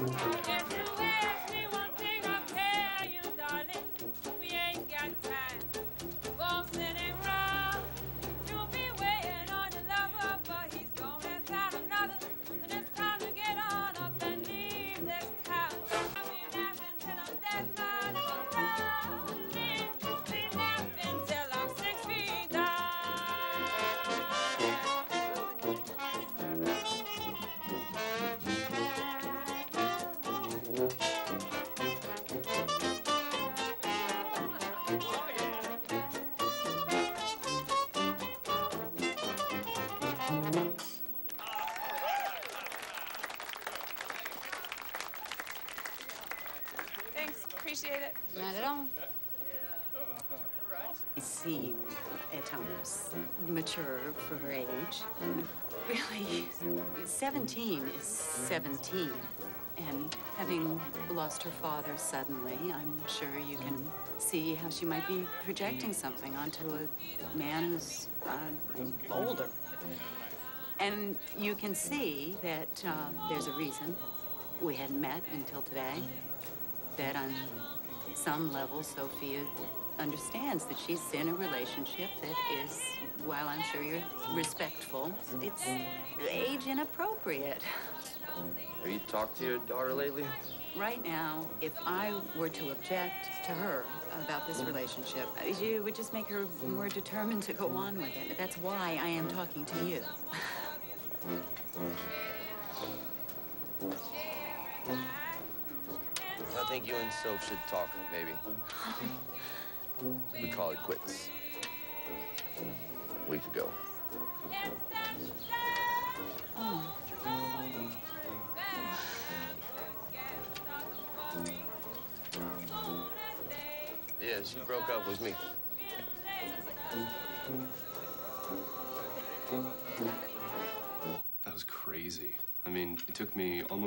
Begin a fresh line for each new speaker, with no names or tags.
If
appreciate it.
Not at all.
seem at times mature for her age. Really, 17 is 17. And having lost her father suddenly, I'm sure you can see how she might be projecting something onto a man who's uh, older. And you can see that uh, there's a reason we hadn't met until today. That on some level, Sophia understands that she's in a relationship that is, while I'm sure you're respectful, it's age inappropriate.
Have you talked to your daughter lately?
Right now, if I were to object to her about this relationship, you would just make her more determined to go on with it. That's why I am talking to you.
I think you and Soph should talk, maybe. We call it quits. A week ago. Yeah, she broke up with me.
That was crazy. I mean, it took me almost